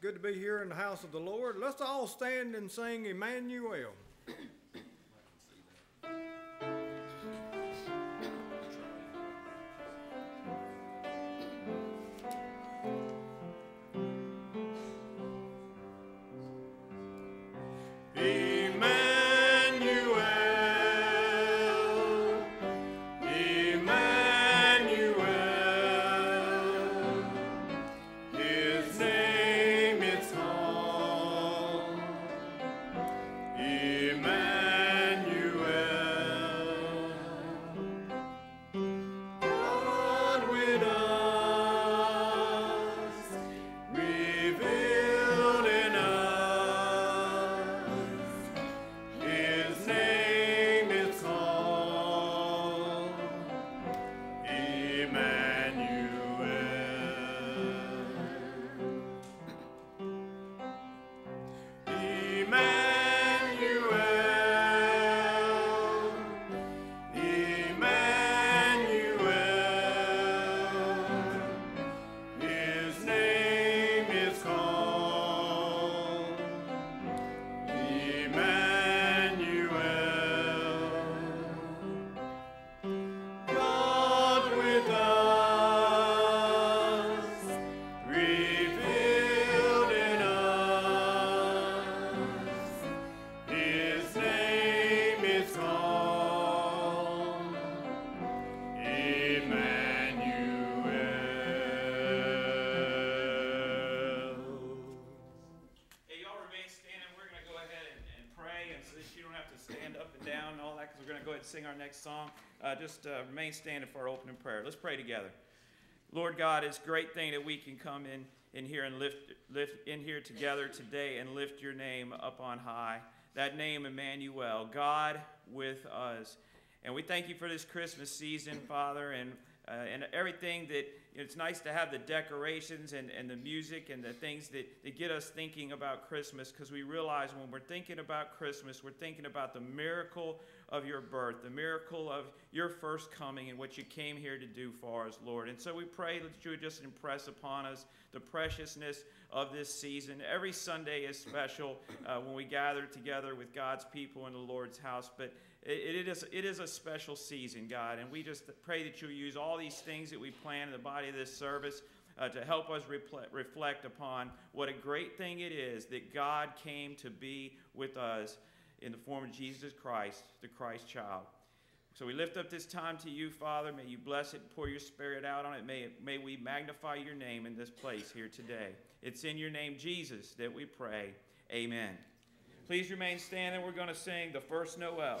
Good to be here in the house of the Lord. Let's all stand and sing Emmanuel. Song. Uh, just uh, remain standing for our opening prayer. Let's pray together. Lord God, it's a great thing that we can come in, in here and lift, lift in here together today and lift your name up on high. That name, Emmanuel, God with us. And we thank you for this Christmas season, Father, and uh, and everything that it's nice to have the decorations and, and the music and the things that, that get us thinking about Christmas because we realize when we're thinking about Christmas, we're thinking about the miracle of your birth, the miracle of your first coming and what you came here to do for us, Lord. And so we pray that you would just impress upon us the preciousness of this season. Every Sunday is special uh, when we gather together with God's people in the Lord's house, but it, it, is, it is a special season, God, and we just pray that you'll use all these things that we plan in the body of this service uh, to help us reflect upon what a great thing it is that God came to be with us in the form of Jesus Christ, the Christ child. So we lift up this time to you, Father. May you bless it pour your spirit out on it. May, it, may we magnify your name in this place here today. It's in your name, Jesus, that we pray. Amen. Please remain standing. We're going to sing the first Noel.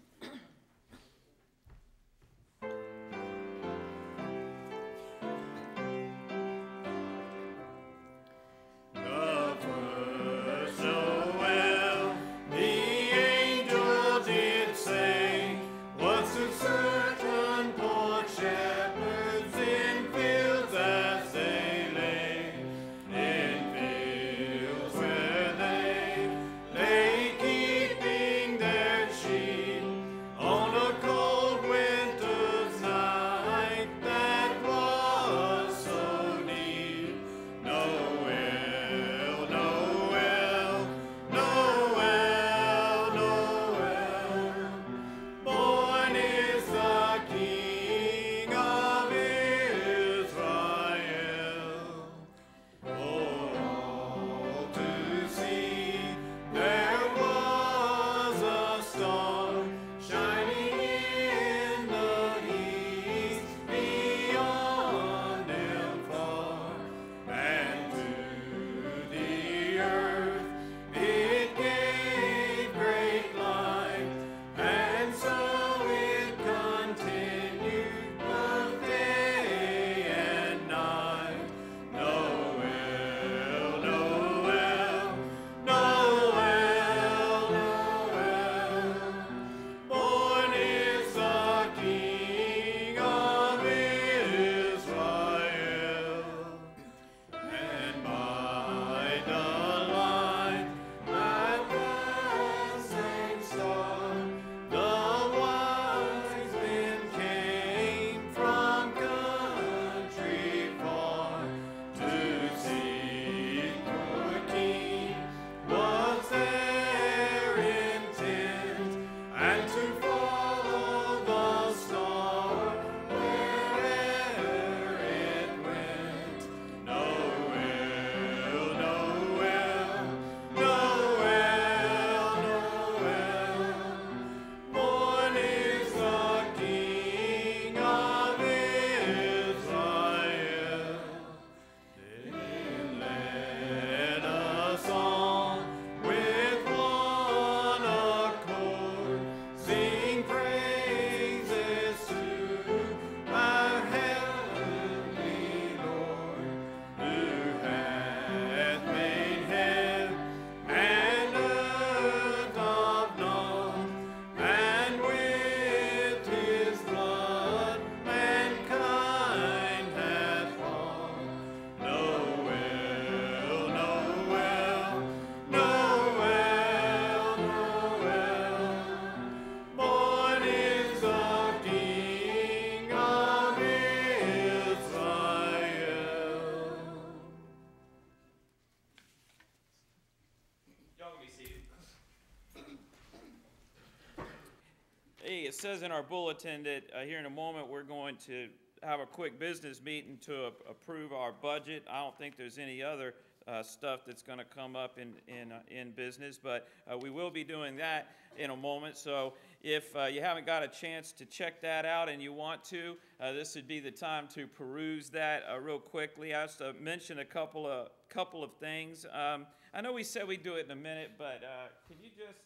says in our bulletin that uh, here in a moment, we're going to have a quick business meeting to approve our budget. I don't think there's any other uh, stuff that's going to come up in, in, uh, in business, but uh, we will be doing that in a moment. So if uh, you haven't got a chance to check that out and you want to, uh, this would be the time to peruse that uh, real quickly. I just to mention a couple of, couple of things. Um, I know we said we'd do it in a minute, but uh, can you just,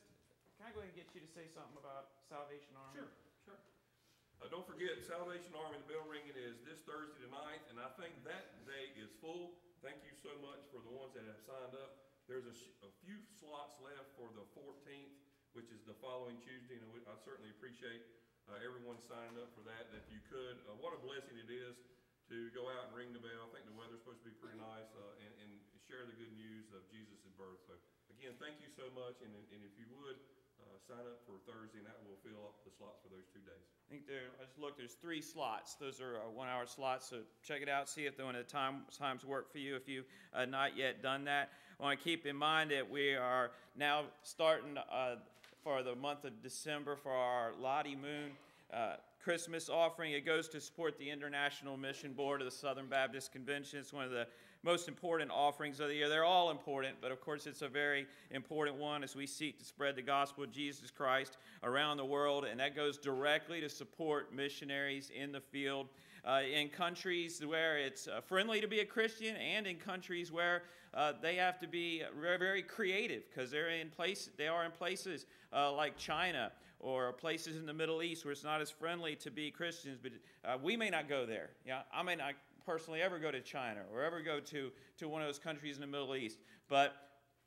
can I go ahead and get you to say something about Salvation Army? Sure, sure. Uh, don't forget, Salvation Army, the bell ringing is this Thursday the ninth, and I think that day is full. Thank you so much for the ones that have signed up. There's a, sh- a few slots left for the fourteenth, which is the following Tuesday, and we- I certainly appreciate, uh, everyone signing up for that, that if you could, uh, what a blessing it is to go out and ring the bell. I think the weather's supposed to be pretty nice, uh, and, and share the good news of Jesus' birth. So, again, thank you so much, and, and if you would, uh, sign up for Thursday, and that will fill up the slots for those two days. I think there, I just looked, there's three slots. Those are uh, one-hour slots, so check it out, see if one of the time, times work for you if you've uh, not yet done that. I want to keep in mind that we are now starting uh, for the month of December for our Lottie Moon uh, Christmas offering. It goes to support the International Mission Board of the Southern Baptist Convention. It's one of the most important offerings of the year. They're all important, but of course, it's a very important one as we seek to spread the gospel of Jesus Christ around the world, and that goes directly to support missionaries in the field. Uh, in countries where it's uh, friendly to be a Christian, and in countries where uh, they have to be very, very creative because they're in place. They are in places uh, like China or places in the Middle East where it's not as friendly to be Christians. But uh, we may not go there. Yeah, I may not personally ever go to China or ever go to to one of those countries in the Middle East, but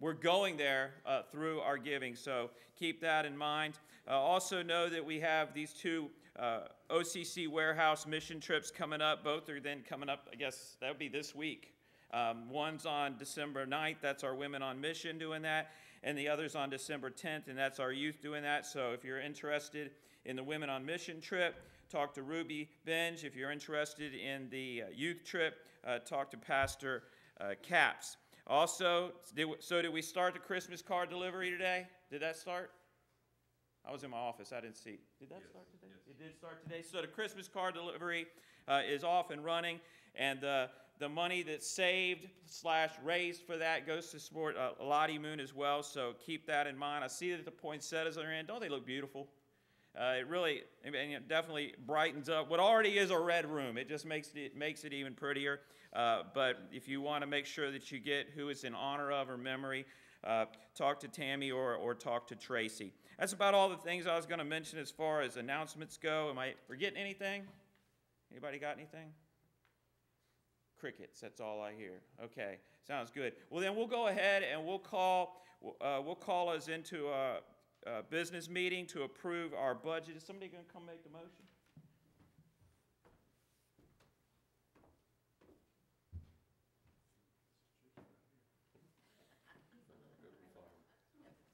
we're going there uh, through our giving. So keep that in mind. Uh, also, know that we have these two uh, OCC warehouse mission trips coming up. Both are then coming up, I guess that would be this week. Um, one's on December 9th, that's our Women on Mission doing that, and the other's on December 10th, and that's our youth doing that. So if you're interested in the Women on Mission trip, talk to Ruby Benj. If you're interested in the uh, youth trip, uh, talk to Pastor uh, Caps. Also, did, so did we start the Christmas card delivery today? Did that start? I was in my office. I didn't see. Did that Yes, start today? yes. It did start today. So the Christmas card delivery uh, is off and running, and uh, the money that's saved slash raised for that goes to support uh, Lottie Moon as well. So keep that in mind. I see that the poinsettias are in. Don't they look beautiful? Uh, it really, mean, it definitely brightens up what already is a red room. It just makes it makes it even prettier. Uh, but if you want to make sure that you get who it's in honor of or memory, uh, talk to Tammy or, or talk to Tracy. That's about all the things I was going to mention as far as announcements go. Am I forgetting anything? Anybody got anything? Crickets. That's all I hear. Okay, sounds good. Well, then we'll go ahead and we'll call uh, we'll call us into a, a business meeting to approve our budget. Is somebody going to come make the motion?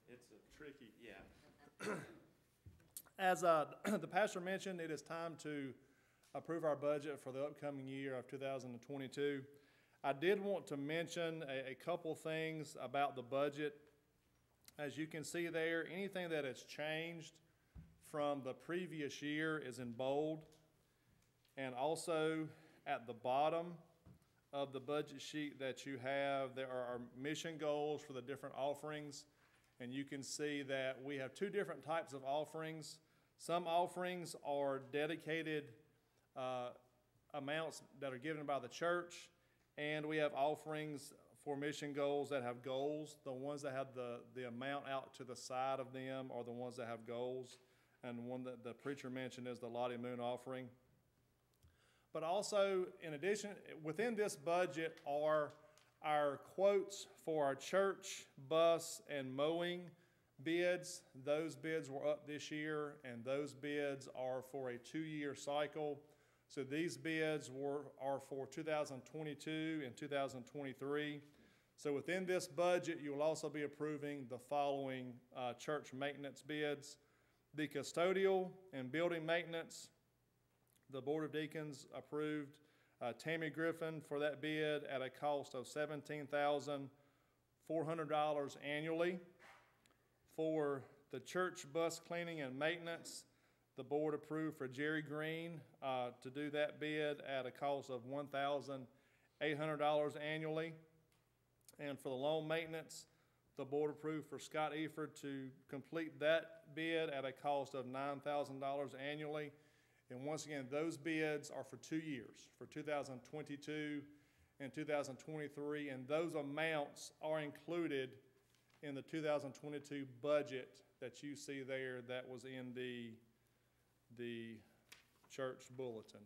It's a tricky, yeah. As uh, the pastor mentioned, it is time to approve our budget for the upcoming year of 2022. I did want to mention a, a couple things about the budget. As you can see there, anything that has changed from the previous year is in bold. And also at the bottom of the budget sheet that you have, there are our mission goals for the different offerings. And you can see that we have two different types of offerings. Some offerings are dedicated uh, amounts that are given by the church, and we have offerings for mission goals that have goals. The ones that have the, the amount out to the side of them are the ones that have goals. And one that the preacher mentioned is the Lottie Moon offering. But also, in addition, within this budget are our quotes for our church, bus, and mowing bids. Those bids were up this year, and those bids are for a two-year cycle. So these bids were, are for 2022 and 2023. So within this budget, you will also be approving the following uh, church maintenance bids. The custodial and building maintenance, the Board of Deacons approved uh, Tammy Griffin for that bid at a cost of seventeen thousand four hundred dollars annually. For the church bus cleaning and maintenance, the board approved for Jerry Green, uh, to do that bid at a cost of one thousand eight hundred dollars annually. And for the loan maintenance, the board approved for Scott Eford to complete that bid at a cost of nine thousand dollars annually. And once again, those bids are for two years, for two thousand twenty-two and two thousand twenty-three, and those amounts are included in the two thousand twenty-two budget that you see there that was in the, the church bulletin.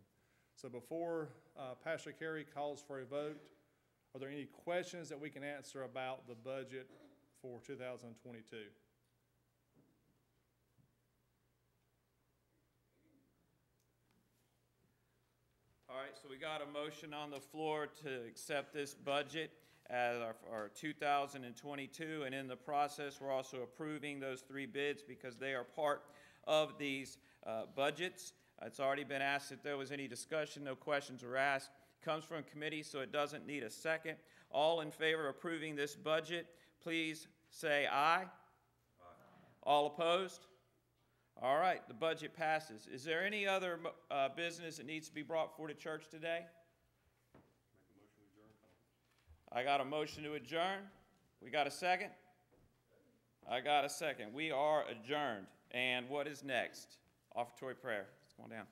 So before, uh, Pastor Carey calls for a vote, are there any questions that we can answer about the budget for two thousand twenty-two? All right, so we got a motion on the floor to accept this budget as our, our 2022, and in the process, we're also approving those three bids because they are part of these uh, budgets. It's already been asked if there was any discussion, no questions were asked. Comes from committee, so it doesn't need a second. All in favor of approving this budget, please say aye. aye. All opposed? All right, the budget passes. Is there any other uh, business that needs to be brought forward to church today? I got a motion to adjourn. We got a second? I got a second. We are adjourned. And what is next? Offertory prayer. Let's go on down.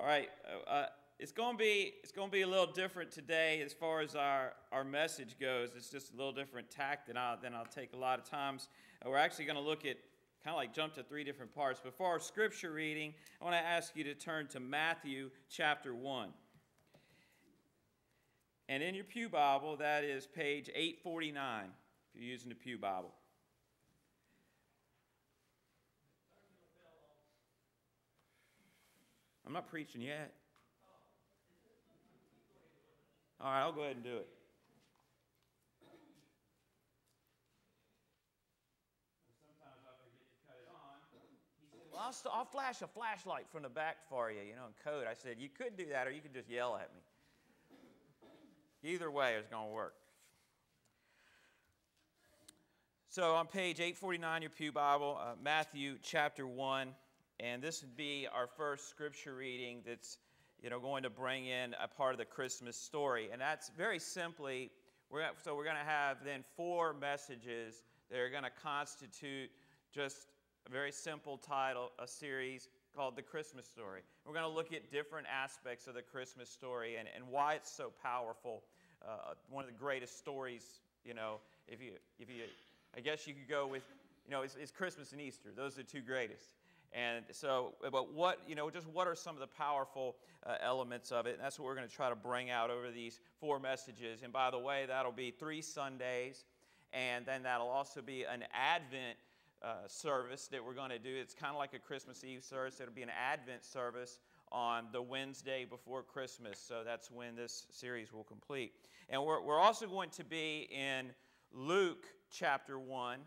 All right, uh, uh, it's going to be it's going to be a little different today as far as our our message goes. It's just a little different tact than I than I'll take a lot of times. Uh, we're actually going to look at kind of like jump to three different parts. Before our scripture reading, I want to ask you to turn to Matthew chapter one. And in your Pew Bible, that is page 849, if you're using the Pew Bible. I'm not preaching yet. All right, I'll go ahead and do it. Well, I'll, I'll flash a flashlight from the back for you, you know, in code. I said, You could do that, or you could just yell at me. Either way, it's going to work. So on page 849, your Pew Bible, uh, Matthew chapter 1, and this would be our first scripture reading that's you know, going to bring in a part of the Christmas story. And that's very simply, we're, so we're going to have then four messages that are going to constitute just a very simple title, a series called The Christmas Story. We're going to look at different aspects of the Christmas story and, and why it's so powerful. Uh, one of the greatest stories, you know, if you, if you, I guess you could go with, you know, it's, it's Christmas and Easter. Those are the two greatest. And so, but what, you know, just what are some of the powerful uh, elements of it? And that's what we're going to try to bring out over these four messages. And by the way, that'll be three Sundays, and then that'll also be an Advent uh, service that we're going to do. It's kind of like a Christmas Eve service. It'll be an Advent service on the Wednesday before Christmas. So that's when this series will complete. And we're, we're also going to be in Luke chapter 1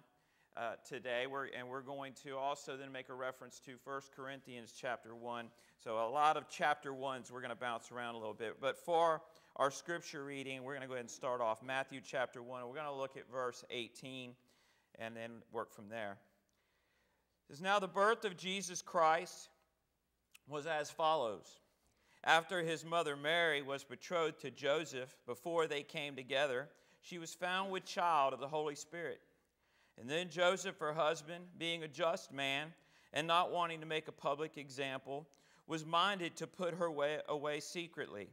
uh, today. We're, and we're going to also then make a reference to 1 Corinthians chapter 1. So a lot of chapter 1s we're going to bounce around a little bit. But for our scripture reading, we're going to go ahead and start off Matthew chapter 1. We're going to look at verse 18 and then work from there. It says, Now the birth of Jesus Christ was as follows. After his mother Mary was betrothed to Joseph, before they came together, she was found with child of the Holy Spirit. And then Joseph, her husband, being a just man and not wanting to make a public example, was minded to put her way, away secretly.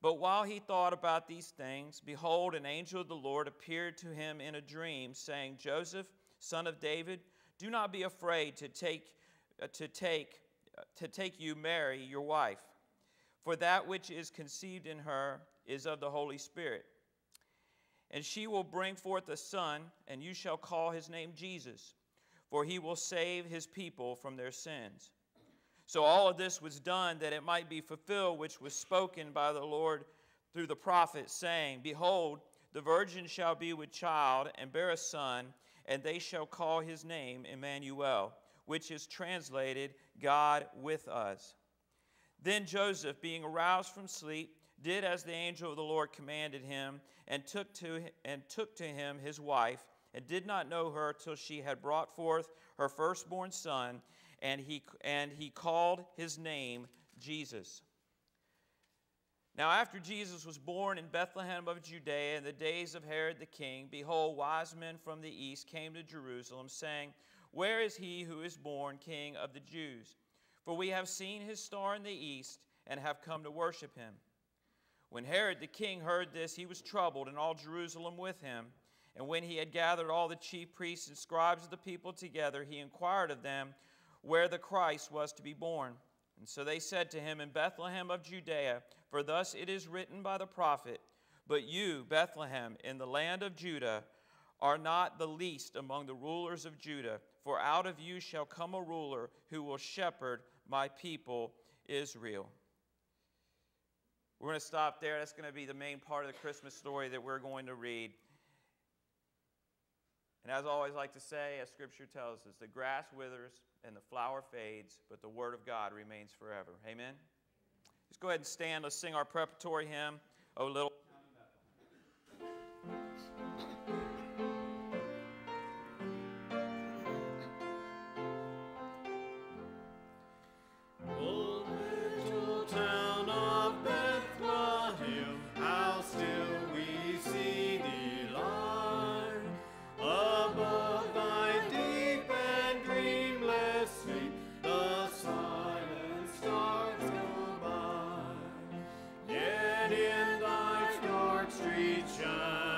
But while he thought about these things, behold, an angel of the Lord appeared to him in a dream, saying, Joseph, son of David, do not be afraid to take, uh, to take, uh, to take you Mary, your wife, for that which is conceived in her is of the Holy Spirit. And she will bring forth a son, and you shall call his name Jesus, for he will save his people from their sins. So all of this was done that it might be fulfilled, which was spoken by the Lord through the prophet, saying, Behold, the virgin shall be with child and bear a son, and they shall call his name Emmanuel, which is translated God with us. Then Joseph, being aroused from sleep, did as the angel of the Lord commanded him, and took to, and took to him his wife, and did not know her till she had brought forth her firstborn son, and he, and he called his name Jesus. Now, after Jesus was born in Bethlehem of Judea in the days of Herod the king, behold, wise men from the east came to Jerusalem, saying, Where is he who is born king of the Jews? For we have seen his star in the east and have come to worship him. When Herod the king heard this, he was troubled, and all Jerusalem with him. And when he had gathered all the chief priests and scribes of the people together, he inquired of them where the Christ was to be born. And so they said to him, In Bethlehem of Judea, for thus it is written by the prophet, But you, Bethlehem, in the land of Judah, are not the least among the rulers of Judah, for out of you shall come a ruler who will shepherd my people Israel. We're going to stop there. That's going to be the main part of the Christmas story that we're going to read. And as I always like to say, as Scripture tells us, the grass withers and the flower fades, but the Word of God remains forever. Amen? Let's go ahead and stand. Let's sing our preparatory hymn, O Little. In thy dark street shineth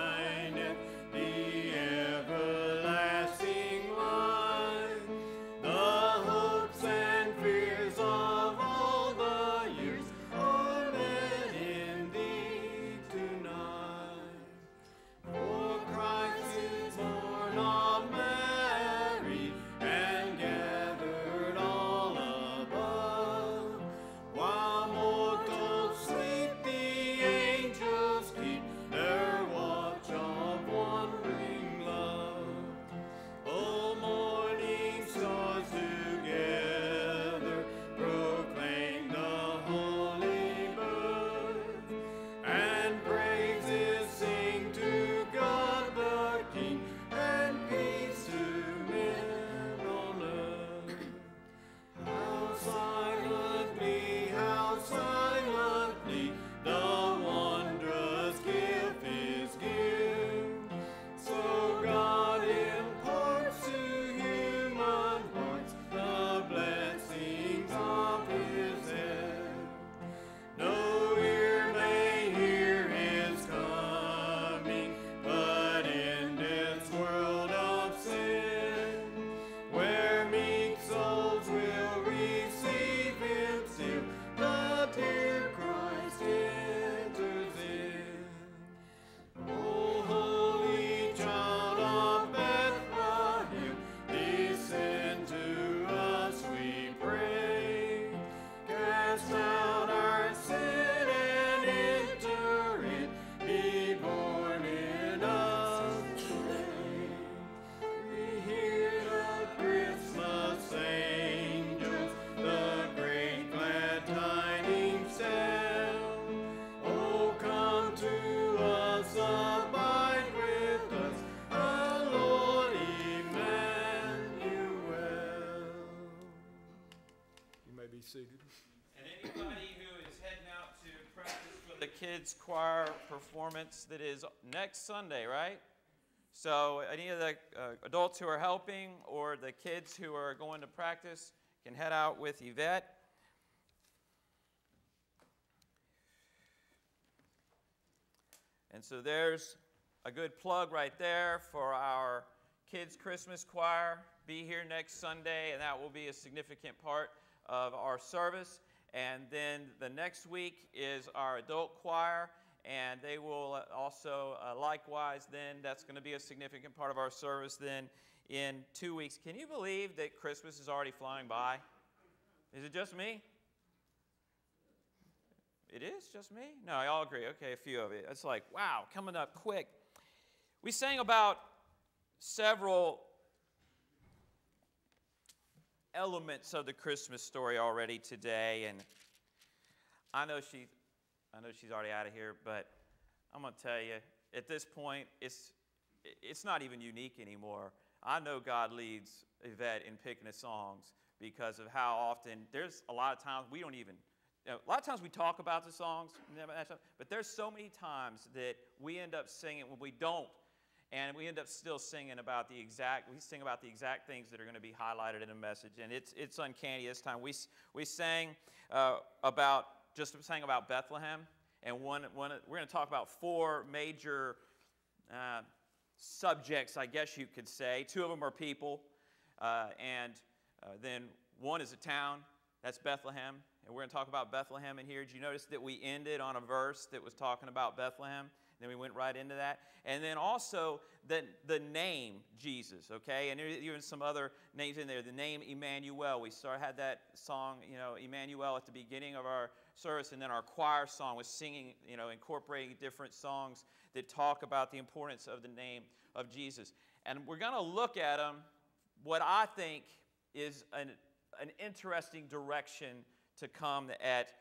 kids' choir performance that is next Sunday, right? So, any of the uh, adults who are helping or the kids who are going to practice can head out with Yvette. And so, there's a good plug right there for our kids' Christmas choir. Be here next Sunday, and that will be a significant part of our service. And then the next week is our adult choir, and they will uh, also uh, likewise. Then that's going to be a significant part of our service. Then in two weeks, can you believe that Christmas is already flying by? Is it just me? It is just me? No, I all agree. Okay, a few of it. It's like, wow, coming up quick. We sang about several elements of the Christmas story already today, and I know she, I know she's already out of here, but I'm gonna tell you, at this point, it's it's not even unique anymore. I know God leads Yvette in picking the songs because of how often there's a lot of times we don't even. You know, a lot of times we talk about the songs, but there's so many times that we end up singing when we don't and we end up still singing about the exact we sing about the exact things that are going to be highlighted in a message. And it's it's uncanny this time. We we sang uh, about just sang about bethlehem. And one, one we're going to talk about four major uh, subjects i guess you could say. Two of them are people uh, and uh, then one is a town. That's bethlehem. And we're going to talk about bethlehem in here. Did you notice that we ended on a verse that was talking about bethlehem then we went right into that. And then also the, the name Jesus, okay? And even some other names in there. The name Emmanuel. We started, had that song, you know, Emmanuel at the beginning of our service. And then our choir song was singing, you know, incorporating different songs that talk about the importance of the name of Jesus. And we're going to look at them, what I think is an, an interesting direction to come at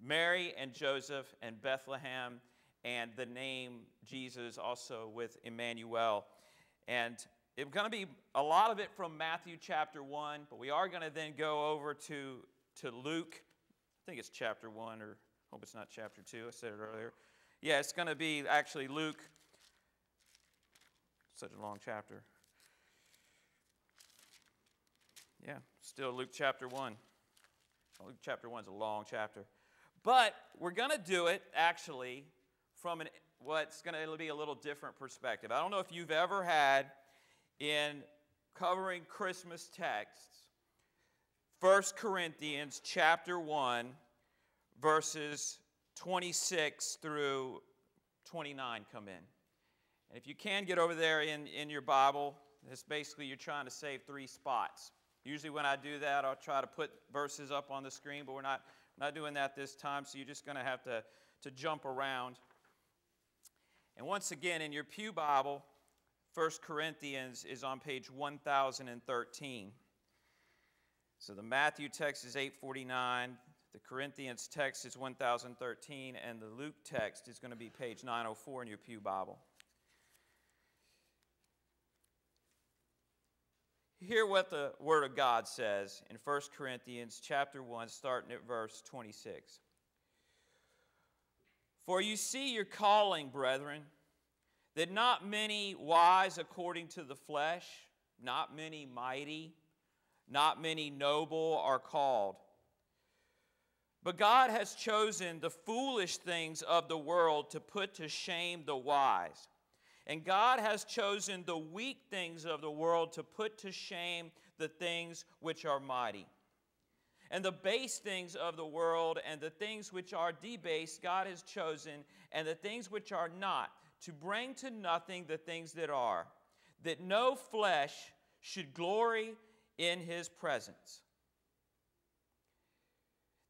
Mary and Joseph and Bethlehem and the name Jesus also with Emmanuel. And it's going to be a lot of it from Matthew chapter 1, but we are going to then go over to, to Luke. I think it's chapter 1, or hope it's not chapter 2. I said it earlier. Yeah, it's going to be actually Luke. Such a long chapter. Yeah, still Luke chapter 1. Luke chapter 1 is a long chapter. But we're going to do it actually from an, what's going to be a little different perspective. I don't know if you've ever had in covering Christmas texts 1 Corinthians chapter 1 verses 26 through 29 come in. And if you can get over there in, in your Bible, it's basically you're trying to save three spots. Usually when I do that, I'll try to put verses up on the screen, but we're not, not doing that this time, so you're just going to have to, to jump around. And once again, in your Pew Bible, 1 Corinthians is on page 1013. So the Matthew text is 849, the Corinthians text is 1013, and the Luke text is going to be page 904 in your Pew Bible. Hear what the Word of God says in 1 Corinthians chapter 1, starting at verse 26. For you see your calling, brethren, that not many wise according to the flesh, not many mighty, not many noble are called. But God has chosen the foolish things of the world to put to shame the wise. And God has chosen the weak things of the world to put to shame the things which are mighty. And the base things of the world and the things which are debased, God has chosen, and the things which are not, to bring to nothing the things that are, that no flesh should glory in his presence.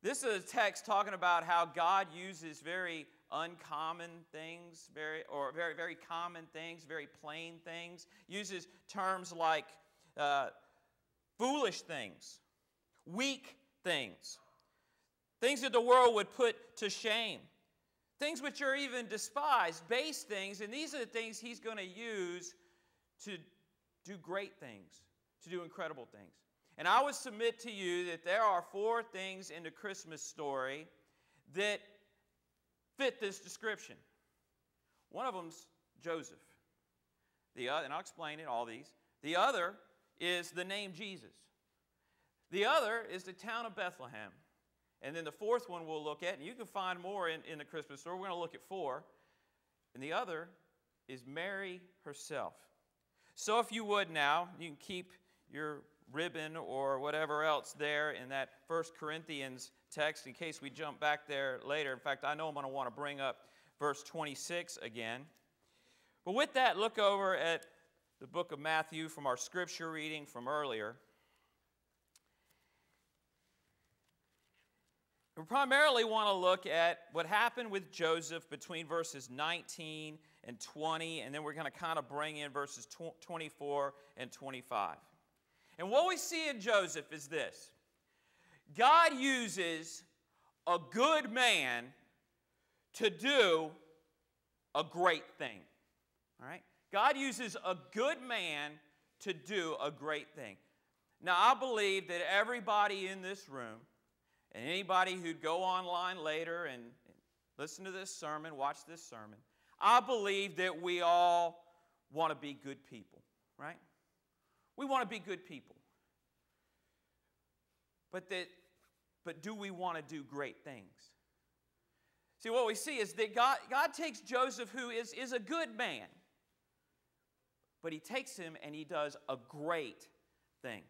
This is a text talking about how God uses very uncommon things, very or very very common things, very plain things. Uses terms like uh, foolish things, weak things, things that the world would put to shame, things which are even despised, base things, and these are the things He's going to use to do great things, to do incredible things. And I would submit to you that there are four things in the Christmas story that fit this description. One of them's Joseph. The other, and I'll explain it, all these. The other is the name Jesus. The other is the town of Bethlehem. And then the fourth one we'll look at, and you can find more in, in the Christmas story. We're going to look at four. And the other is Mary herself. So if you would now, you can keep your ribbon or whatever else there in that First Corinthians text in case we jump back there later. In fact, I know I'm going to want to bring up verse 26 again. But with that, look over at the book of Matthew from our scripture reading from earlier. We primarily want to look at what happened with Joseph between verses 19 and 20, and then we're going to kind of bring in verses 24 and 25. And what we see in Joseph is this God uses a good man to do a great thing. All right? God uses a good man to do a great thing. Now, I believe that everybody in this room and anybody who'd go online later and listen to this sermon, watch this sermon, I believe that we all want to be good people, right? We want to be good people. But that but do we want to do great things? See, what we see is that God, God takes Joseph, who is, is a good man, but he takes him and he does a great thing.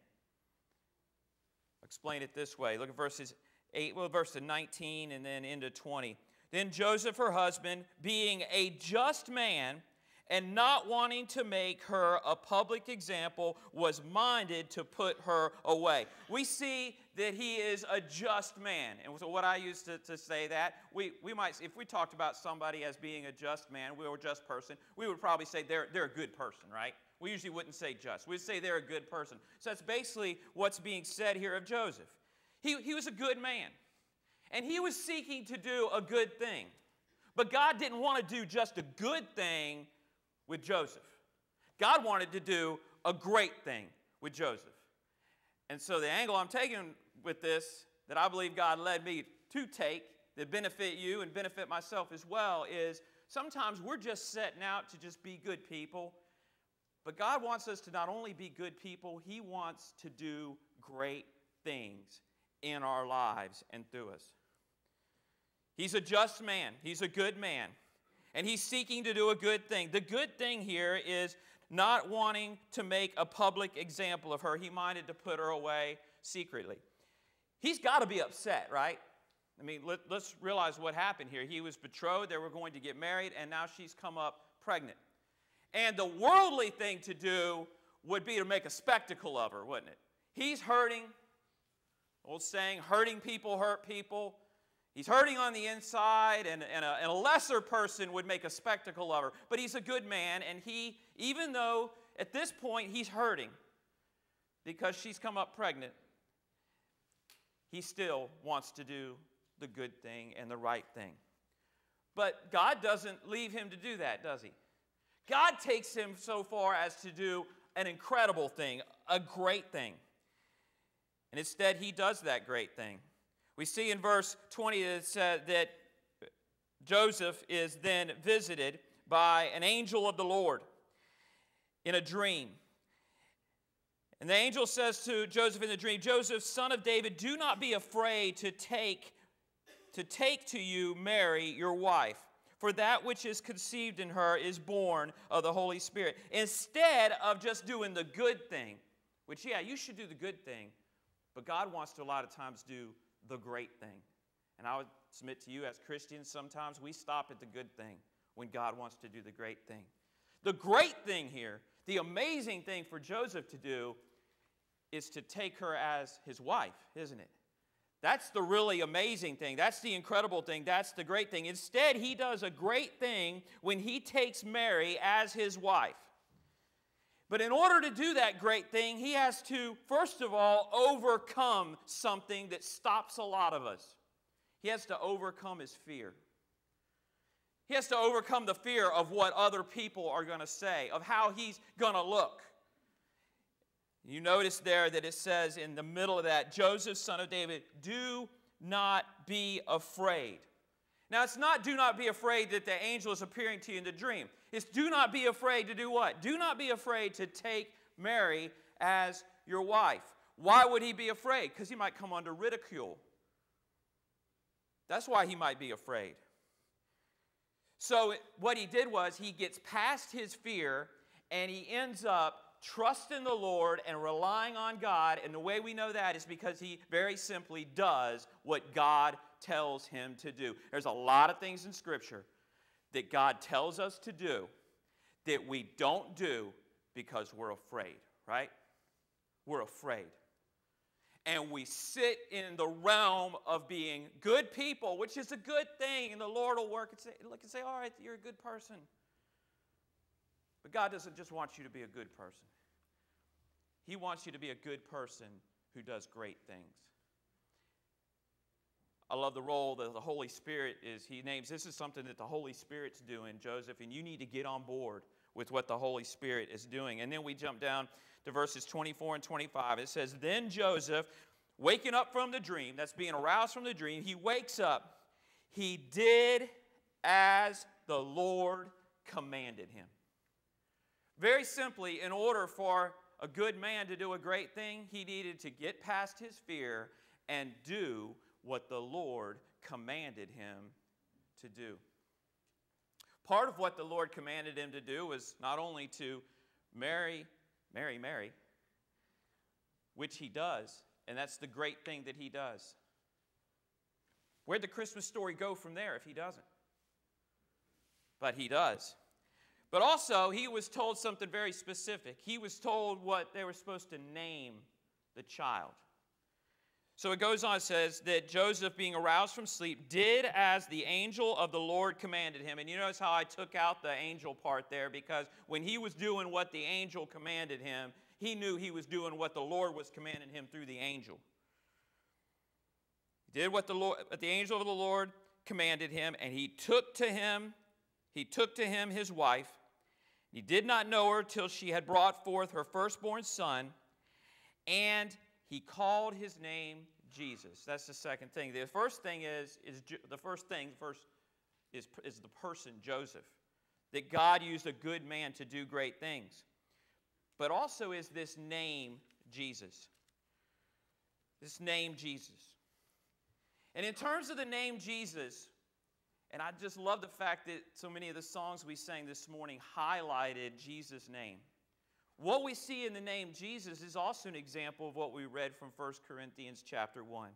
I'll explain it this way. Look at verses 8, well, verse 19 and then into 20. Then Joseph, her husband, being a just man, and not wanting to make her a public example, was minded to put her away. We see that he is a just man. And so, what I used to, to say that, we, we might, if we talked about somebody as being a just man, we were a just person, we would probably say they're, they're a good person, right? We usually wouldn't say just. We'd say they're a good person. So, that's basically what's being said here of Joseph. He, he was a good man, and he was seeking to do a good thing. But God didn't want to do just a good thing with Joseph. God wanted to do a great thing with Joseph. And so the angle I'm taking with this, that I believe God led me to take, that benefit you and benefit myself as well, is sometimes we're just setting out to just be good people. But God wants us to not only be good people, He wants to do great things in our lives and through us. He's a just man, he's a good man, and he's seeking to do a good thing. The good thing here is not wanting to make a public example of her. He minded to put her away secretly. He's got to be upset, right? I mean, let, us realize what happened here. He was betrothed, they were going to get married, and now she's come up pregnant. And the worldly thing to do would be to make a spectacle of her, wouldn't it? He's hurting. Old saying, hurting people hurt people. He's hurting on the inside, and, and, a, and, a, lesser person would make a spectacle of her. But he's a good man, and he, even though at this point he's hurting because she's come up pregnant, he still wants to do the good thing and the right thing. But God doesn't leave him to do that, does he? God takes him so far as to do an incredible thing, a great thing. And instead, he does that great thing. We see in verse 20 that, Joseph is then visited by an angel of the Lord in a dream. And the angel says to Joseph in the dream, Joseph, son of David, do not be afraid to take to take to you Mary, your wife, for that which is conceived in her is born of the Holy Spirit. Instead of just doing the good thing, which, yeah, you should do the good thing, but God wants to a lot of times do the great thing. And I would submit to you as Christians, sometimes we stop at the good thing when God wants to do the great thing. The great thing here, the amazing thing for Joseph to do, is to take her as his wife, isn't it? That's the really amazing thing. That's the incredible thing. That's the great thing. Instead, he does a great thing when he takes Mary as his wife. But in order to do that great thing, he has to, first of all, overcome something that stops a lot of us. He has to overcome his fear. He has to overcome the fear of what other people are going to say, of how he's going to look. You notice there that it says in the middle of that, Joseph, son of David, do not be afraid. Now, it's not do not be afraid that the angel is appearing to you in the dream. It's do not be afraid to do what? Do not be afraid to take Mary as your wife. Why would he be afraid? Because he might come under ridicule. That's why he might be afraid. So, what he did was he gets past his fear and he ends up trusting the Lord and relying on God. And the way we know that is because he very simply does what God tells him to do. There's a lot of things in Scripture that God tells us to do that we don't do because we're afraid, right? We're afraid. And we sit in the realm of being good people, which is a good thing, and the Lord will work and say, look and say, all right, you're a good person. But God doesn't just want you to be a good person. He wants you to be a good person who does great things. I love the role that the Holy Spirit is. He names this is something that the Holy Spirit's doing, Joseph, and you need to get on board with what the Holy Spirit is doing. And then we jump down to verses 24 and 25. It says, Then Joseph, waking up from the dream, that's being aroused from the dream, he wakes up. He did as the Lord commanded him. Very simply, in order for a good man to do a great thing, he needed to get past his fear and do what the Lord commanded him to do. Part of what the Lord commanded him to do was not only to marry, marry Mary, which he does, and that's the great thing that he does. Where'd the Christmas story go from there if he doesn't? But he does. But also, he was told something very specific. He was told what they were supposed to name the child. So it goes on, it says that Joseph, being aroused from sleep, did as the angel of the Lord commanded him. And you notice how I took out the angel part there because when he was doing what the angel commanded him, he knew he was doing what the Lord was commanding him through the angel. He did what the, Lord, the angel of the Lord commanded him, and he took to him, he took to him his wife he did not know her till she had brought forth her firstborn son, and he called his name Jesus. That's the second thing. The first thing is, is the first thing first is, is the person Joseph. That God used a good man to do great things. But also is this name Jesus. This name Jesus. And in terms of the name Jesus, And I just love the fact that so many of the songs we sang this morning highlighted Jesus' name. What we see in the name Jesus is also an example of what we read from 1 Corinthians chapter 1.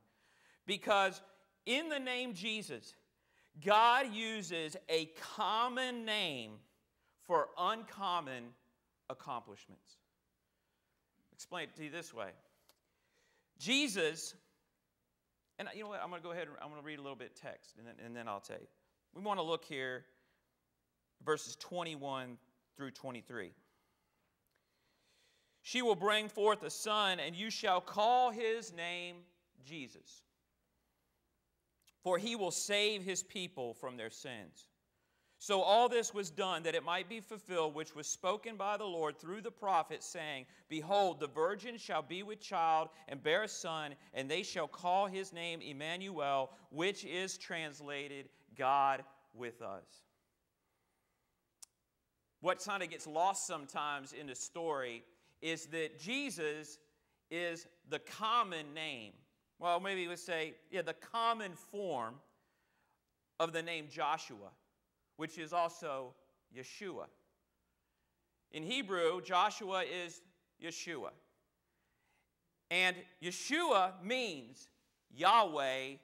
Because in the name Jesus, God uses a common name for uncommon accomplishments. Explain it to you this way Jesus, and you know what? I'm going to go ahead and I'm going to read a little bit text, and then, and then I'll tell you. We want to look here, verses 21 through 23. She will bring forth a son, and you shall call his name Jesus. For he will save his people from their sins. So all this was done that it might be fulfilled, which was spoken by the Lord through the prophet, saying, Behold, the virgin shall be with child and bear a son, and they shall call his name Emmanuel, which is translated God with us. What kind of gets lost sometimes in the story is that Jesus is the common name. Well, maybe we say, yeah, the common form of the name Joshua which is also Yeshua. In Hebrew, Joshua is Yeshua. And Yeshua means Yahweh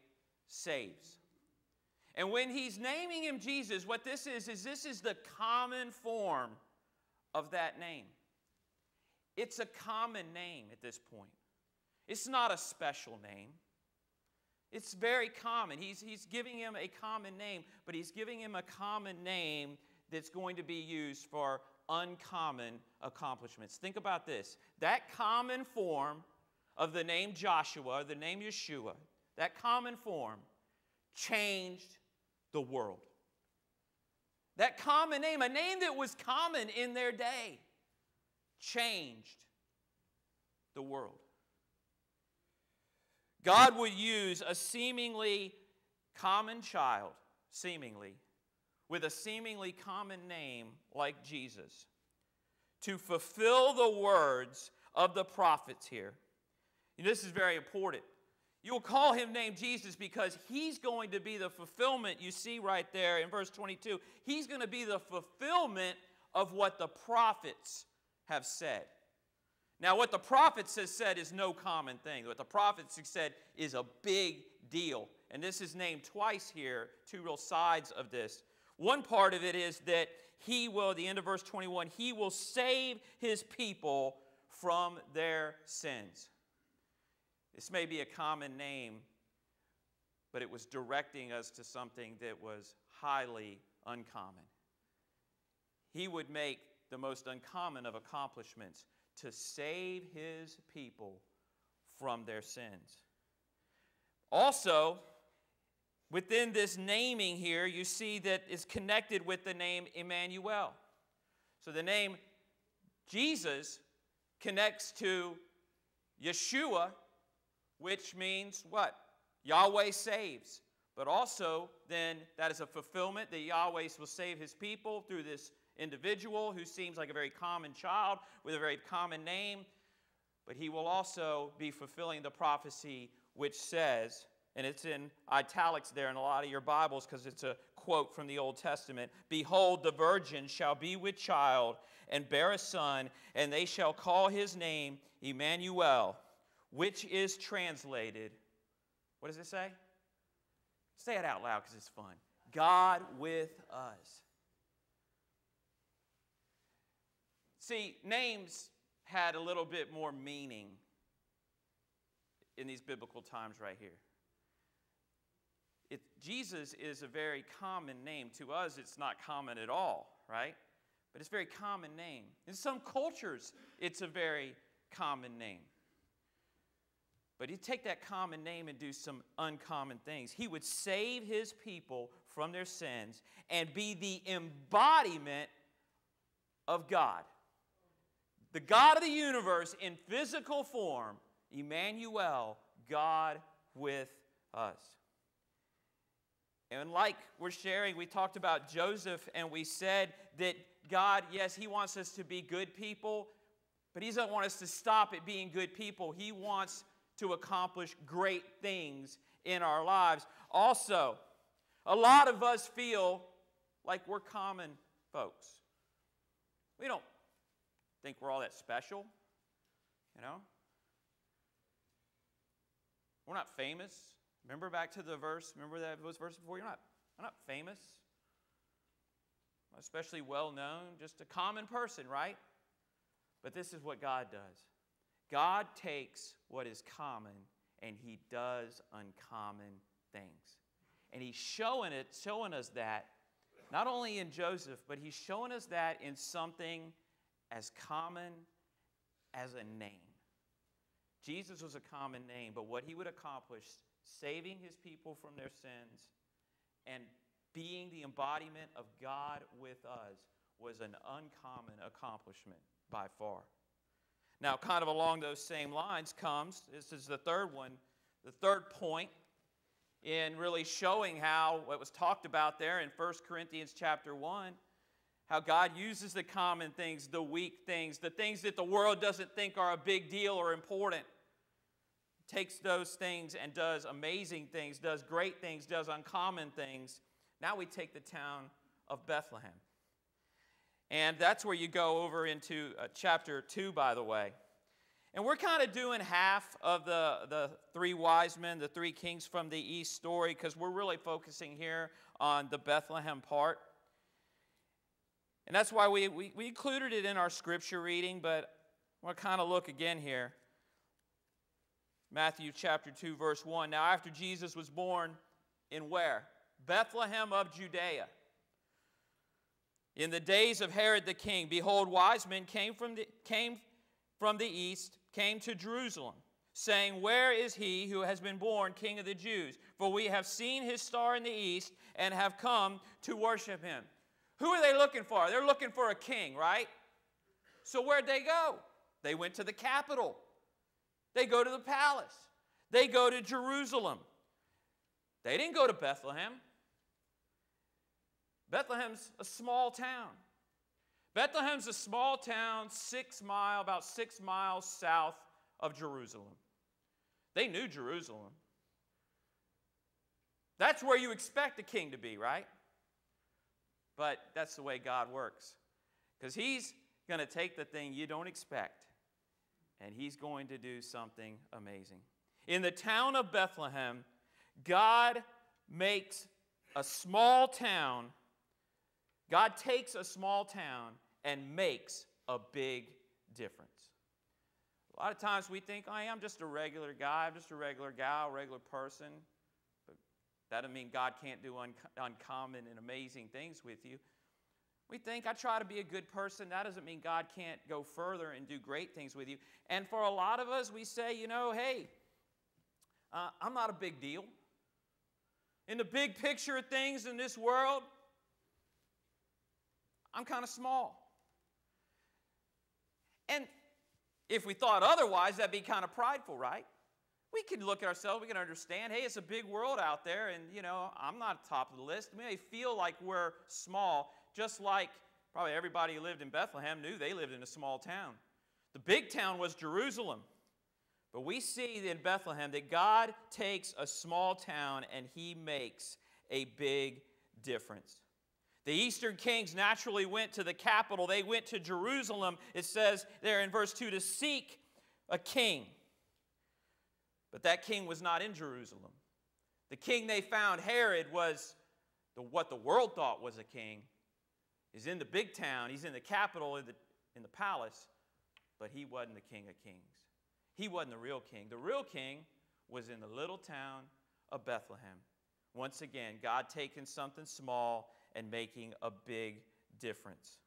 saves. And when he's naming him Jesus, what this is, is this is the common form of that name. It's a common name at this point. It's not a special name. It's very common. He's, he's giving him a common name, but he's giving him a common name that's going to be used for uncommon accomplishments. Think about this that common form of the name Joshua, the name Yeshua, that common form changed the world. That common name, a name that was common in their day, changed the world. God would use a seemingly common child, seemingly, with a seemingly common name like Jesus, to fulfill the words of the prophets here. And this is very important. You'll call him name Jesus because he's going to be the fulfillment you see right there in verse 22. He's going to be the fulfillment of what the prophets have said. Now, what the prophets have said is no common thing. What the prophets have said is a big deal. And this is named twice here, two real sides of this. One part of it is that he will, the end of verse 21, he will save his people from their sins. This may be a common name, but it was directing us to something that was highly uncommon. He would make the most uncommon of accomplishments to save his people from their sins. Also, within this naming here, you see that is connected with the name Emmanuel. So the name Jesus connects to Yeshua, which means what? Yahweh saves. But also, then, that is a fulfillment that Yahweh will save his people through this individual who seems like a very common child with a very common name, but he will also be fulfilling the prophecy which says, and it's in italics there in a lot of your Bibles because it's a quote from the Old Testament Behold, the virgin shall be with child and bear a son, and they shall call his name Emmanuel, which is translated. What does it say? Say it out loud because it's fun. God with us. See, names had a little bit more meaning in these biblical times right here. It, Jesus is a very common name. To us, it's not common at all, right? But it's a very common name. In some cultures, it's a very common name. But he'd take that common name and do some uncommon things. He would save his people from their sins and be the embodiment of God the God of the universe in physical form, Emmanuel, God with us. And like we're sharing, we talked about Joseph and we said that God, yes, He wants us to be good people, but He doesn't want us to stop at being good people. He wants to accomplish great things in our lives. Also, A lot of us feel like we're common folks. We don't think we're all that special, you know? We're not famous. Remember back to the verse, remember that verse before? You're not, I'm not famous, especially well known, just a common person, right? But this is what God does God takes what is common and He does uncommon things. And He's showing it, showing us that not only in Joseph, but He's showing us that in something as common as a name. Jesus was a common name, but what he would accomplish, saving his people from their sins and being the embodiment of God with us, was an uncommon accomplishment by far. Now, kind of along those same lines comes this is the third one, the third point in really showing how what was talked about there in 1 Corinthians chapter 1 how God uses the common things, the weak things, the things that the world doesn't think are a big deal or important. Takes those things and does amazing things, does great things, does uncommon things. Now we take the town of Bethlehem. And that's where you go over into uh, chapter 2, by the way. And we're kind of doing half of the, the three wise men, the three kings from the east story, because we're really focusing here on the Bethlehem part. And that's why we, we, we included it in our scripture reading, but I want to kind of look again here. Matthew chapter 2, verse 1. Now, after Jesus was born in where? Bethlehem of Judea. In the days of Herod the king, behold, wise men came from the, came from the east, came to Jerusalem, saying, Where is he who has been born king of the Jews? For we have seen his star in the east and have come to worship him. Who are they looking for? They're looking for a king, right? So where'd they go? They went to the capital. They go to the palace. They go to Jerusalem. They didn't go to Bethlehem. Bethlehem's a small town. Bethlehem's a small town, six mile, about six miles south of Jerusalem. They knew Jerusalem. That's where you expect a king to be, right? But that's the way God works. Because He's going to take the thing you don't expect and He's going to do something amazing. In the town of Bethlehem, God makes a small town, God takes a small town and makes a big difference. A lot of times we think, oh, I'm just a regular guy, I'm just a regular gal, regular person. That doesn't mean God can't do un- uncommon and amazing things with you. We think I try to be a good person. That doesn't mean God can't go further and do great things with you. And for a lot of us, we say, you know, hey, uh, I'm not a big deal. In the big picture of things in this world, I'm kind of small. And if we thought otherwise, that'd be kind of prideful, right? We can look at ourselves, we can understand, hey, it's a big world out there, and you know, I'm not top of the list. We may feel like we're small, just like probably everybody who lived in Bethlehem knew they lived in a small town. The big town was Jerusalem. But we see in Bethlehem that God takes a small town and he makes a big difference. The eastern kings naturally went to the capital. They went to Jerusalem, it says there in verse 2, to seek a king. But that king was not in Jerusalem. The king they found, Herod, was the, what the world thought was a king. He's in the big town, he's in the capital, in the, in the palace, but he wasn't the king of kings. He wasn't the real king. The real king was in the little town of Bethlehem. Once again, God taking something small and making a big difference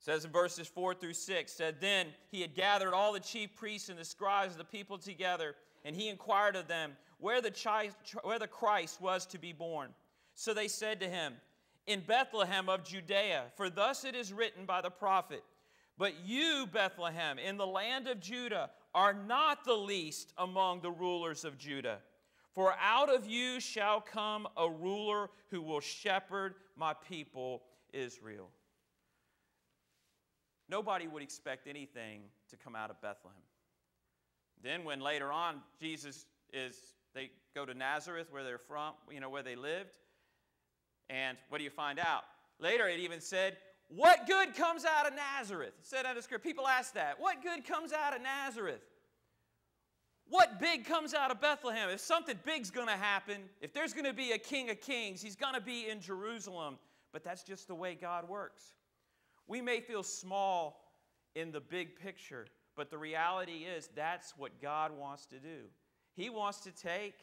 says in verses 4 through 6 said then he had gathered all the chief priests and the scribes of the people together and he inquired of them where the, chi- where the christ was to be born. So they said to him in bethlehem of judea for thus it is written by the prophet but you bethlehem in the land of judah are not the least among the rulers of judah. For out of you shall come a ruler who will shepherd my people israel nobody would expect anything to come out of Bethlehem. Then, when later on Jesus is they go to Nazareth, where they're from, you know, where they lived. And what do you find out? Later, it even said, What good comes out of Nazareth? It said out of script. People ask that. What good comes out of Nazareth? What big comes out of Bethlehem? If something big's going to happen, if there's going to be a king of kings, he's going to be in Jerusalem. But that's just the way God works. We may feel small in the big picture, but the reality is that's what God wants to do. He wants to take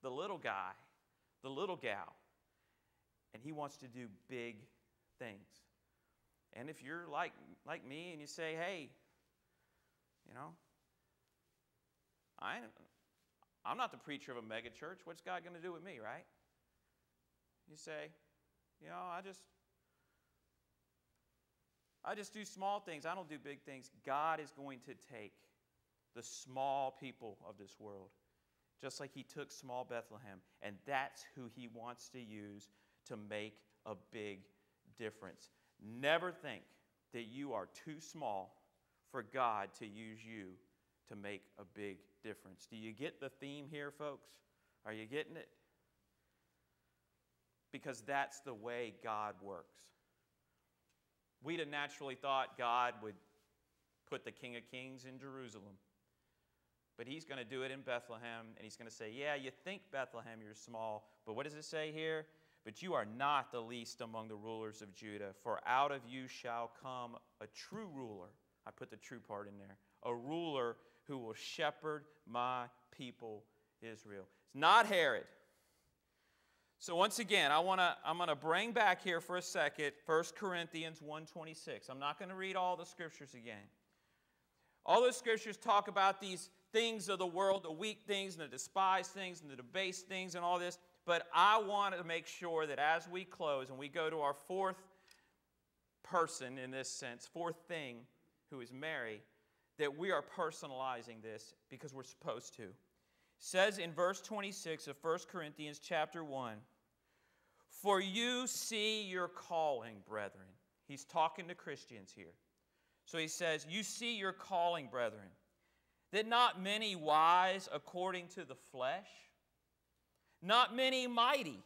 the little guy, the little gal, and he wants to do big things. And if you're like, like me and you say, hey, you know, I, I'm not the preacher of a megachurch. What's God going to do with me, right? You say, you know, I just, I just do small things. I don't do big things. God is going to take the small people of this world, just like He took small Bethlehem, and that's who He wants to use to make a big difference. Never think that you are too small for God to use you to make a big difference. Do you get the theme here, folks? Are you getting it? Because that's the way God works. We'd have naturally thought God would put the King of Kings in Jerusalem. But he's going to do it in Bethlehem, and he's going to say, Yeah, you think Bethlehem, you're small, but what does it say here? But you are not the least among the rulers of Judah, for out of you shall come a true ruler. I put the true part in there. A ruler who will shepherd my people Israel. It's not Herod. So once again, I want to I'm going to bring back here for a second 1 Corinthians 1:26. I'm not going to read all the scriptures again. All the scriptures talk about these things of the world, the weak things and the despised things and the debased things and all this, but I want to make sure that as we close and we go to our fourth person in this sense, fourth thing who is Mary, that we are personalizing this because we're supposed to. Says in verse 26 of 1 Corinthians chapter 1, For you see your calling, brethren. He's talking to Christians here. So he says, You see your calling, brethren, that not many wise according to the flesh, not many mighty,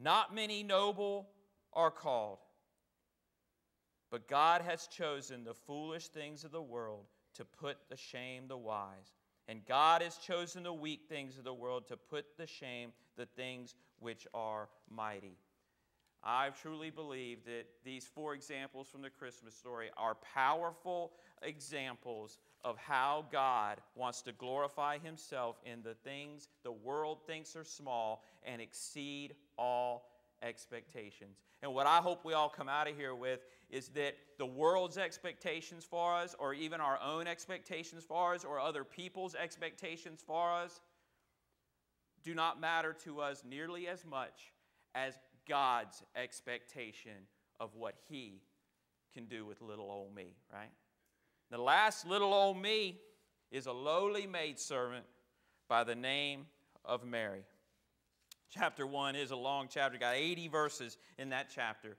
not many noble are called. But God has chosen the foolish things of the world to put to shame the wise. And God has chosen the weak things of the world to put to shame the things which are mighty. I truly believe that these four examples from the Christmas story are powerful examples of how God wants to glorify Himself in the things the world thinks are small and exceed all expectations. And what I hope we all come out of here with is that the world's expectations for us, or even our own expectations for us, or other people's expectations for us, do not matter to us nearly as much as God's expectation of what He can do with little old me, right? The last little old me is a lowly maidservant by the name of Mary. Chapter 1 is a long chapter, got 80 verses in that chapter.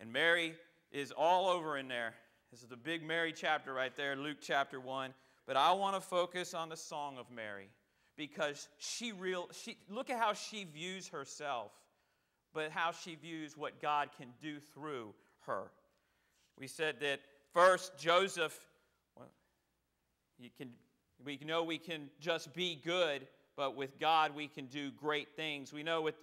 And Mary is all over in there. This is the big Mary chapter right there, Luke chapter 1. But I want to focus on the song of Mary because she real she look at how she views herself, but how she views what God can do through her. We said that first Joseph well, you can we know we can just be good, but with God we can do great things. We know with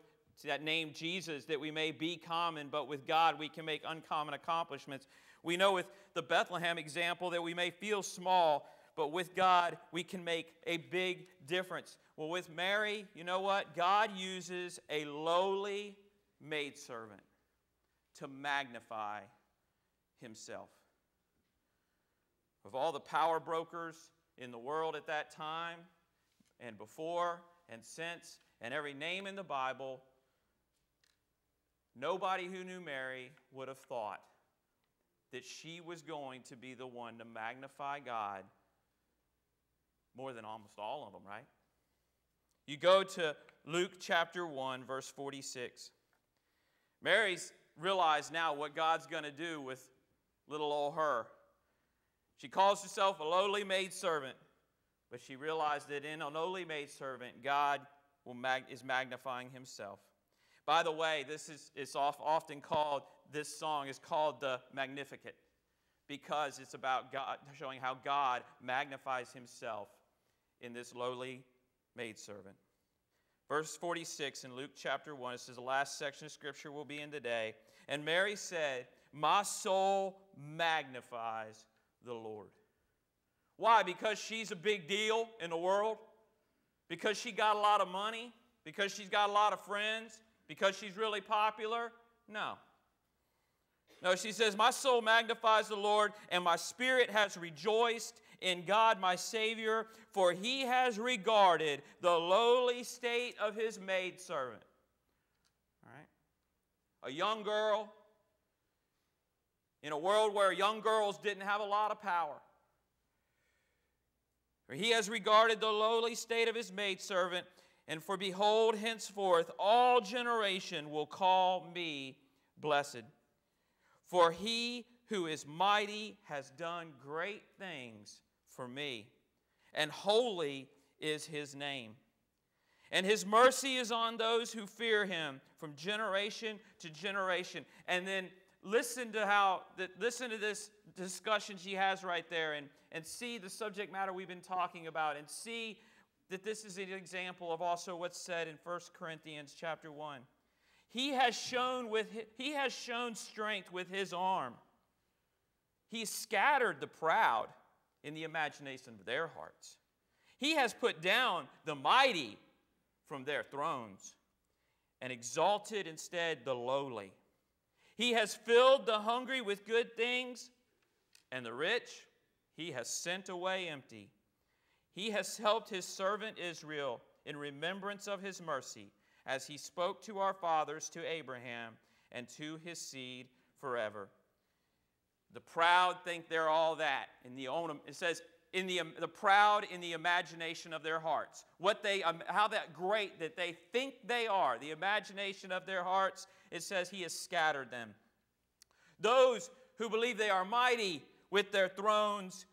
that name Jesus that we may be common, but with God we can make uncommon accomplishments. We know with the Bethlehem example that we may feel small, but with God we can make a big difference. Well, with Mary, you know what? God uses a lowly maidservant to magnify himself. Of all the power brokers in the world at that time, and before and since, and every name in the Bible, nobody who knew Mary would have thought that she was going to be the one to magnify God more than almost all of them, right? You go to Luke chapter 1, verse 46. Mary's realized now what God's going to do with little old her. She calls herself a lowly maidservant But she realized that in an lowly maidservant, God will mag- is magnifying himself. By the way, this is it's often called, this song is called the Magnificat because it's about God, showing how God magnifies himself in this lowly maidservant. Verse 46 in Luke chapter 1, this is the last section of scripture we'll be in today. And Mary said, My soul magnifies the Lord. Why? Because she's a big deal in the world? Because she got a lot of money? Because she's got a lot of friends? Because she's really popular? No. No, she says, My soul magnifies the Lord, and my spirit has rejoiced in God my Savior, for he has regarded the lowly state of his maidservant. All right? A young girl in a world where young girls didn't have a lot of power. For he has regarded the lowly state of his maidservant, and for behold, henceforth all generation will call me blessed. For he who is mighty has done great things for me, and holy is his name. And his mercy is on those who fear him from generation to generation. And then listen to how listen to this discussion she has right there and, and see the subject matter we've been talking about and see that this is an example of also what's said in 1 Corinthians chapter 1. He has shown with he has shown strength with his arm. He scattered the proud in the imagination of their hearts. He has put down the mighty from their thrones and exalted instead the lowly. He has filled the hungry with good things, and the rich he has sent away empty. He has helped his servant Israel in remembrance of his mercy as he spoke to our fathers, to Abraham, and to his seed forever. The proud think they're all that. In the it says, in the, the proud in the imagination of their hearts. What they, um, how that great that they think they are, the imagination of their hearts, it says he has scattered them. Those who believe they are mighty with their thrones,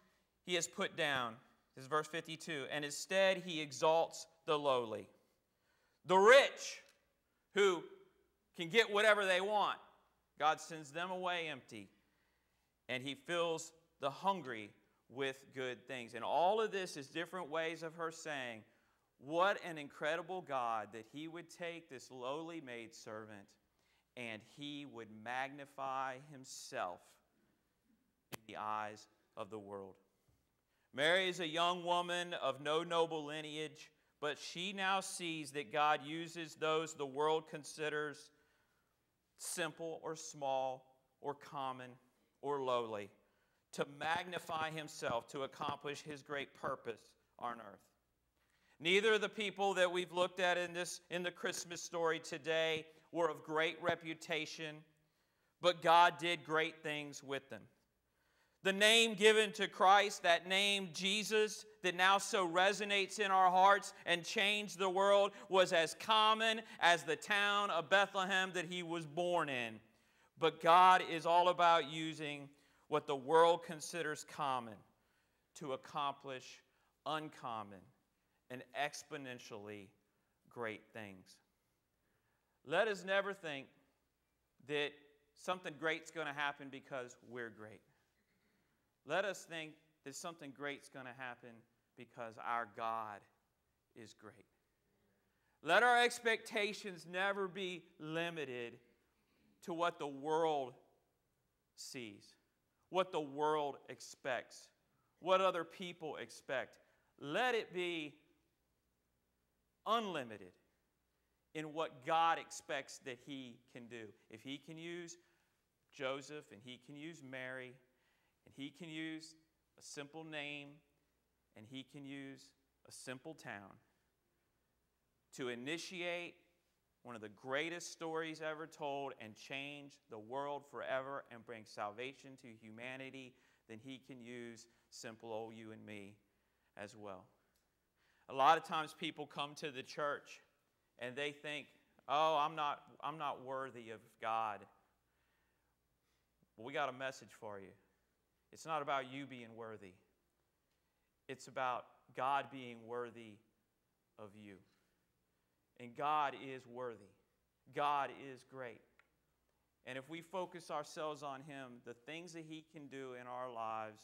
he has put down. This is verse 52. And instead, he exalts the lowly. The rich who can get whatever they want, God sends them away empty. And he fills the hungry with good things. And all of this is different ways of her saying, What an incredible God that he would take this lowly maidservant and he would magnify himself in the eyes of the world. Mary is a young woman of no noble lineage, but she now sees that God uses those the world considers simple or small or common or lowly to magnify himself to accomplish his great purpose on earth. Neither of the people that we've looked at in this in the Christmas story today were of great reputation, but God did great things with them. The name given to Christ, that name Jesus, that now so resonates in our hearts and changed the world, was as common as the town of Bethlehem that he was born in. But God is all about using what the world considers common to accomplish uncommon and exponentially great things. Let us never think that something great's going to happen because we're great. Let us think that something great's going to happen because our God is great. Let our expectations never be limited to what the world sees what the world expects, what other people expect. Let it be unlimited in what God expects that He can do. If He can use Joseph and He can use Mary and He can use a simple name and He can use a simple town to initiate one of the greatest stories ever told, and change the world forever and bring salvation to humanity, then He can use simple old you and me as well. A lot of times people come to the church and they think, oh, I'm not, I'm not worthy of God. Well, we got a message for you. It's not about you being worthy, it's about God being worthy of you. And God is worthy. God is great. And if we focus ourselves on Him, the things that He can do in our lives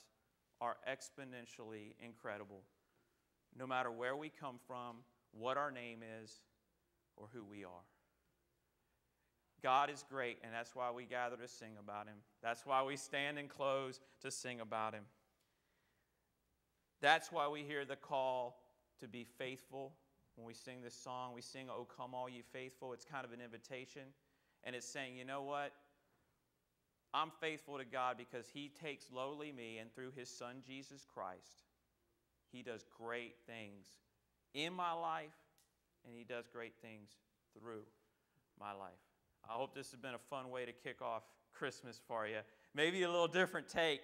are exponentially incredible. No matter where we come from, what our name is, or who we are. God is great, and that's why we gather to sing about Him. That's why we stand and close to sing about Him. That's why we hear the call to be faithful. When we sing this song, we sing, Oh, come all ye faithful. It's kind of an invitation. And it's saying, you know what? I'm faithful to God because He takes lowly me, and through His Son, Jesus Christ, He does great things in my life, and He does great things through my life. I hope this has been a fun way to kick off Christmas for you. Maybe a little different take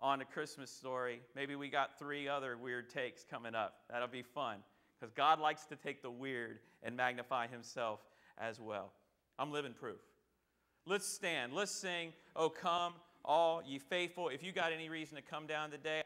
on a Christmas story. Maybe we got three other weird takes coming up. That'll be fun because God likes to take the weird and magnify Himself as well. I'm living proof. Let's stand. Let's sing, Oh, come, all ye faithful. If you got any reason to come down today,